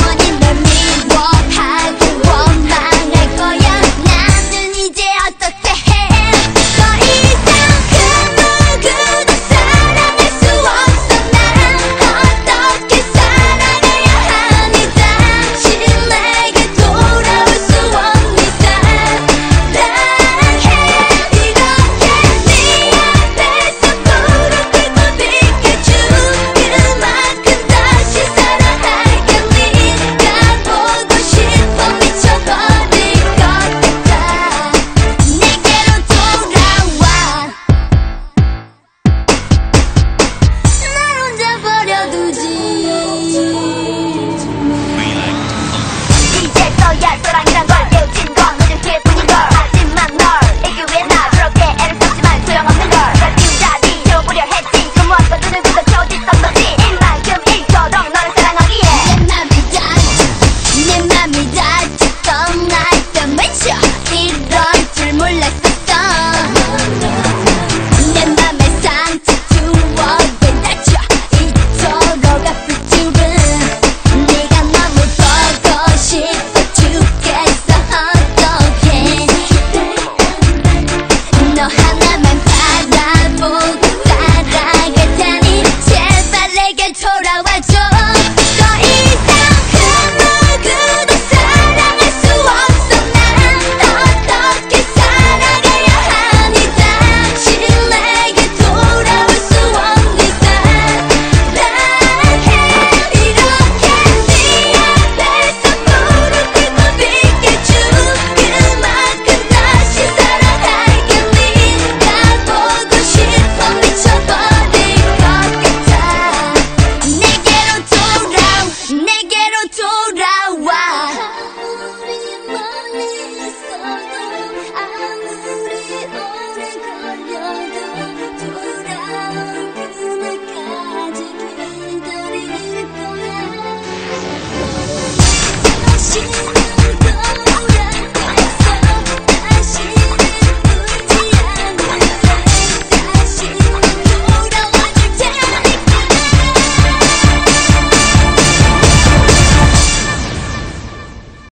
money the me get told out.